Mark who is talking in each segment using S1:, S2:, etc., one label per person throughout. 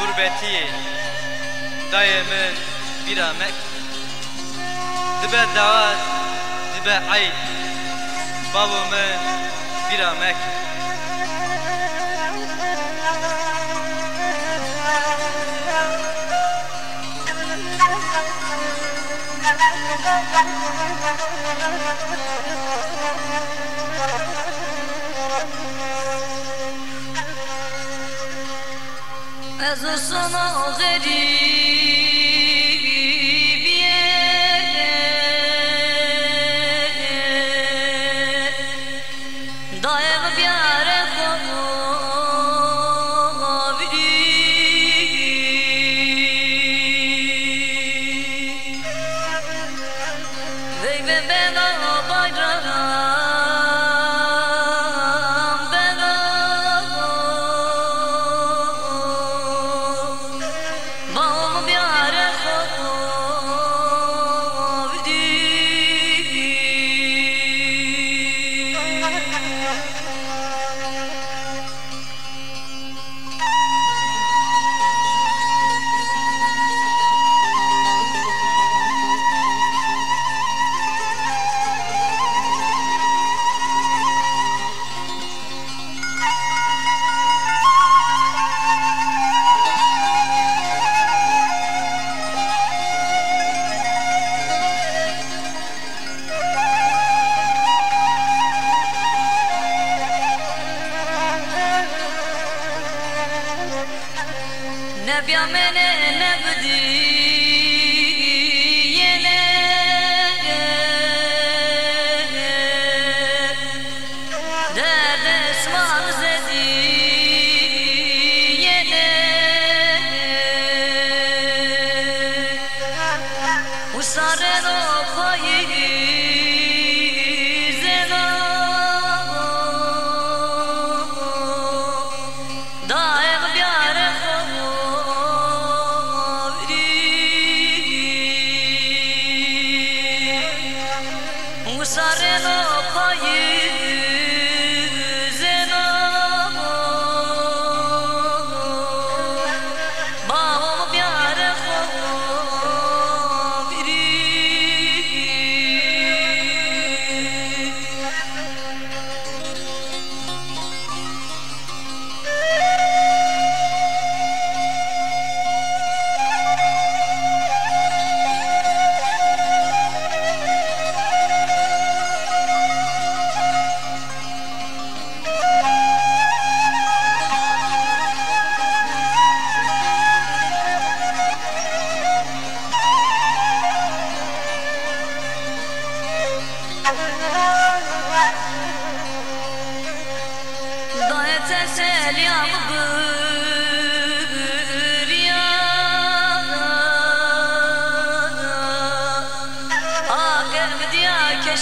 S1: gurbeti. Dayımın bir amek. Dibe davat, dibe ayt Babamın bir amek.
S2: Ez sana garibiye. Dayak biyare يا من نبدي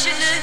S2: Daye